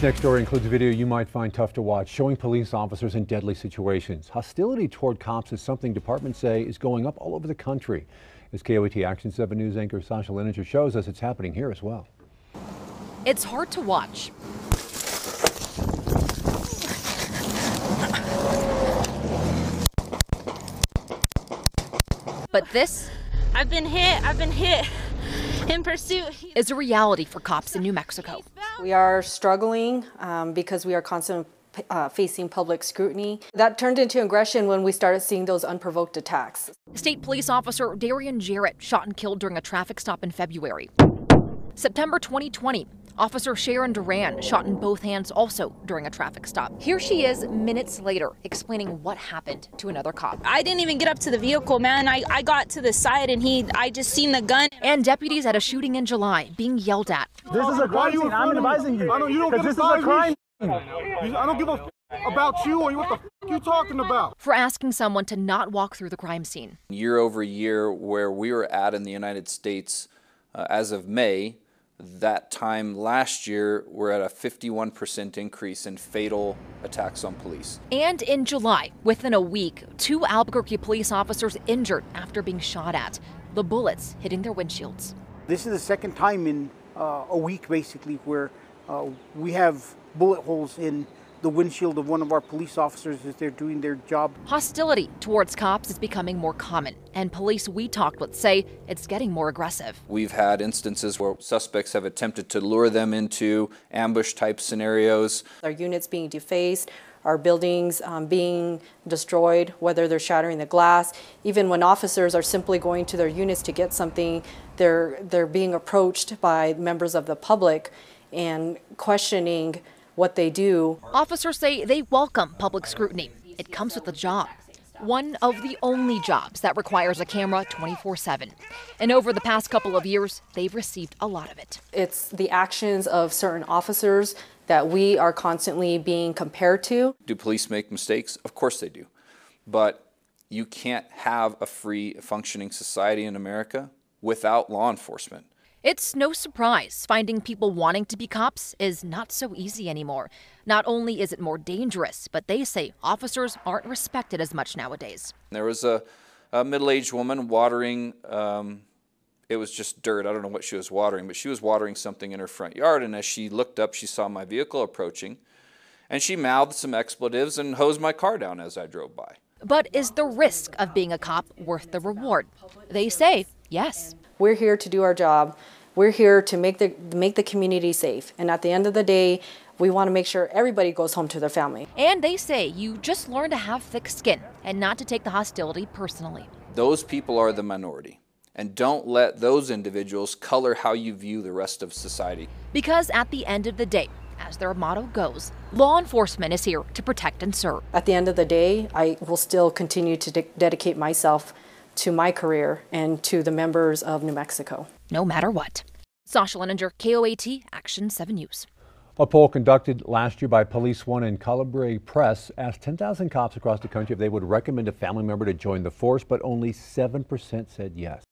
Next story includes a video you might find tough to watch, showing police officers in deadly situations. Hostility toward cops is something departments say is going up all over the country. As KOAT Action 7 News anchor Sasha Leninger shows us, it's happening here as well. It's hard to watch. But this I've been hit. I've been hit in pursuit. is a reality for cops in New Mexico. We are struggling um, because we are constantly uh, facing public scrutiny. That turned into aggression when we started seeing those unprovoked attacks. State police officer Darian Jarrett shot and killed during a traffic stop in February. September 2020, Officer Sharon Duran shot in both hands also during a traffic stop. Here she is minutes later explaining what happened to another cop. I didn't even get up to the vehicle, man. I, I got to the side and he, I just seen the gun. And deputies at a shooting in July being yelled at. This is a crime scene. I'm advising you. I know you don't 'Cause get this is a crime. I don't give a f- about you or what the f- you talking about. for asking someone to not walk through the crime scene. year over year where we were at in the United States uh, as of May. That time last year, we're at a 51% increase in fatal attacks on police. And in July, within a week, two Albuquerque police officers injured after being shot at, the bullets hitting their windshields. This is the second time in uh, a week, basically, where uh, we have bullet holes in the windshield of one of our police officers as they're doing their job. Hostility towards cops is becoming more common, and police we talked with say it's getting more aggressive. We've had instances where suspects have attempted to lure them into ambush type scenarios. Our units being defaced, our buildings um, being destroyed, whether they're shattering the glass. Even when officers are simply going to their units to get something, they're, they're being approached by members of the public and questioning what they do. Officers say they welcome public scrutiny. It comes with the job. One of the only jobs that requires a camera 24 7. And over the past couple of years, they've received a lot of it. It's the actions of certain officers that we are constantly being compared to. Do police make mistakes? Of course they do. But you can't have a free functioning society in America without law enforcement. It's no surprise finding people wanting to be cops is not so easy anymore. Not only is it more dangerous, but they say officers aren't respected as much nowadays. There was a, a middle aged woman watering, um, it was just dirt. I don't know what she was watering, but she was watering something in her front yard. And as she looked up, she saw my vehicle approaching. And she mouthed some expletives and hosed my car down as I drove by. But is the risk of being a cop worth the reward? They say yes. We're here to do our job. We're here to make the make the community safe. And at the end of the day, we want to make sure everybody goes home to their family. And they say you just learn to have thick skin and not to take the hostility personally. Those people are the minority. And don't let those individuals color how you view the rest of society. Because at the end of the day, as their motto goes, law enforcement is here to protect and serve. At the end of the day, I will still continue to de- dedicate myself to my career and to the members of New Mexico. no matter what. Sasha Leninger, KOAT, Action 7 News. A poll conducted last year by Police One and Calibre Press asked 10,000 cops across the country if they would recommend a family member to join the force, but only 7% said yes.